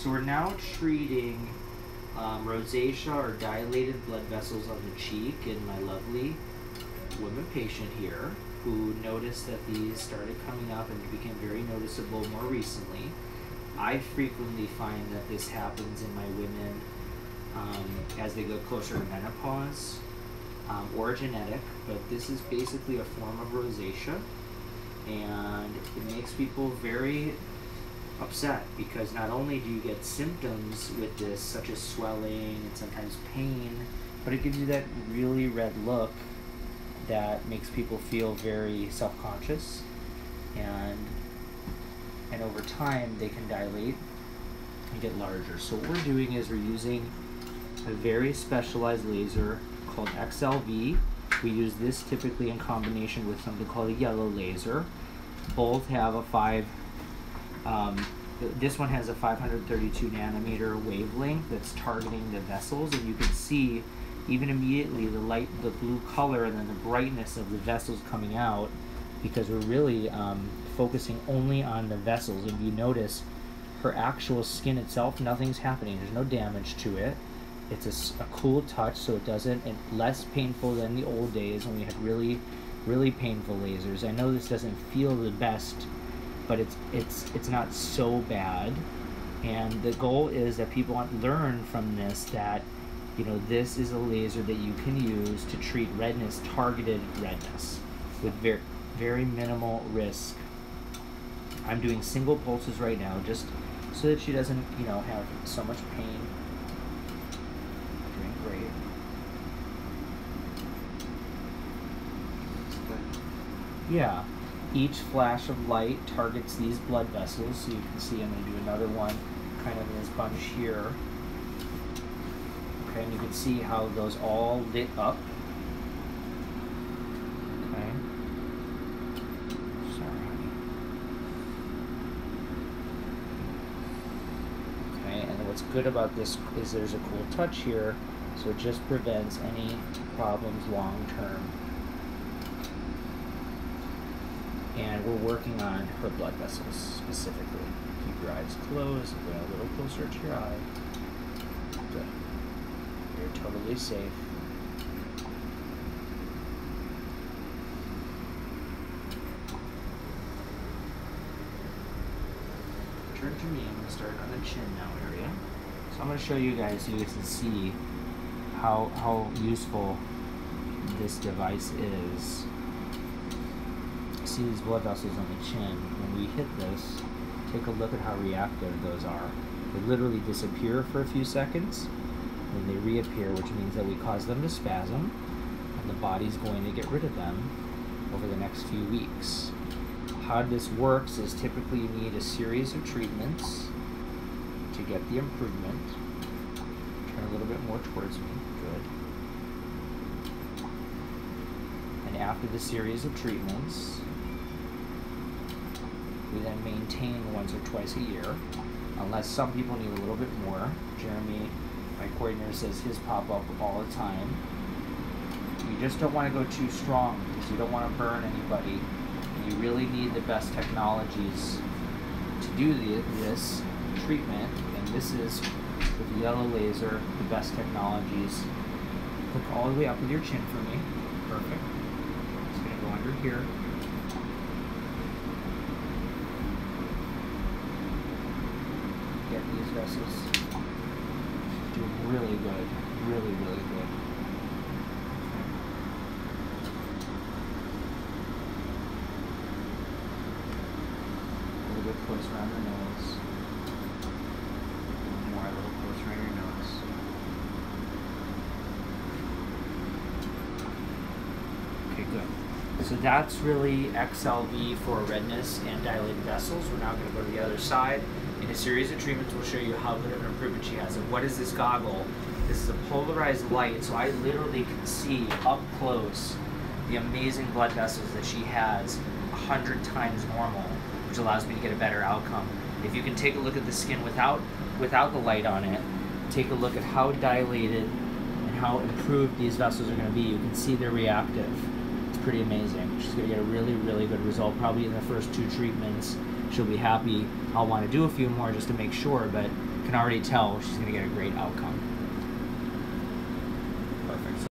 So we're now treating um, rosacea or dilated blood vessels on the cheek in my lovely woman patient here who noticed that these started coming up and became very noticeable more recently. I frequently find that this happens in my women um, as they go closer to menopause um, or genetic, but this is basically a form of rosacea and it makes people very upset because not only do you get symptoms with this, such as swelling and sometimes pain, but it gives you that really red look that makes people feel very self-conscious and and over time they can dilate and get larger. So what we're doing is we're using a very specialized laser called Excel V. We use this typically in combination with something called a yellow laser. Both have a five um, this one has a 532 nanometer wavelength that's targeting the vessels, and you can see even immediately the light, the blue color, and then the brightness of the vessels coming out because we're really um, focusing only on the vessels. If you notice, her actual skin itself, nothing's happening. There's no damage to it. It's a, a cool touch, so it doesn't, and less painful than the old days when we had really, really painful lasers. I know this doesn't feel the best but it's it's it's not so bad. And the goal is that people want learn from this that you know this is a laser that you can use to treat redness, targeted redness, with very very minimal risk. I'm doing single pulses right now just so that she doesn't you know have so much pain. Doing great. Yeah each flash of light targets these blood vessels. So you can see I'm going to do another one kind of in this bunch here. Okay, and you can see how those all lit up. Okay. Sorry. Okay, and what's good about this is there's a cool touch here, so it just prevents any problems long term. And we're working on her blood vessels specifically. Keep your eyes closed, go a little closer to your eye. Good. You're totally safe. Turn to me, I'm to start on the chin now area. So I'm going to show you guys so you guys can see how, how useful this device is see these blood vessels on the chin. When we hit this, take a look at how reactive those are. They literally disappear for a few seconds, then they reappear, which means that we cause them to spasm, and the body's going to get rid of them over the next few weeks. How this works is typically you need a series of treatments to get the improvement. Turn a little bit more towards me. Good. And after the series of treatments, we then maintain once or twice a year, unless some people need a little bit more. Jeremy, my coordinator, says his pop up all the time. You just don't want to go too strong because you don't want to burn anybody. You really need the best technologies to do the, this treatment, and this is with the yellow laser, the best technologies. Look all the way up with your chin for me. Perfect. It's going to go under here. Vessels. Doing really good. Really, really good. A little bit close around the nose. More a little closer around your nose. Okay, good. So that's really Excel V for redness and dilated vessels. We're now going to go to the other side. In a series of treatments, we'll show you how good of an improvement she has. And what is this goggle? This is a polarized light, so I literally can see up close the amazing blood vessels that she has a hundred times normal, which allows me to get a better outcome. If you can take a look at the skin without without the light on it, take a look at how dilated and how improved these vessels are going to be. You can see they're reactive. It's pretty amazing. She's going to get a really, really good result, probably in the first two treatments she'll be happy. I'll want to do a few more just to make sure, but can already tell she's going to get a great outcome.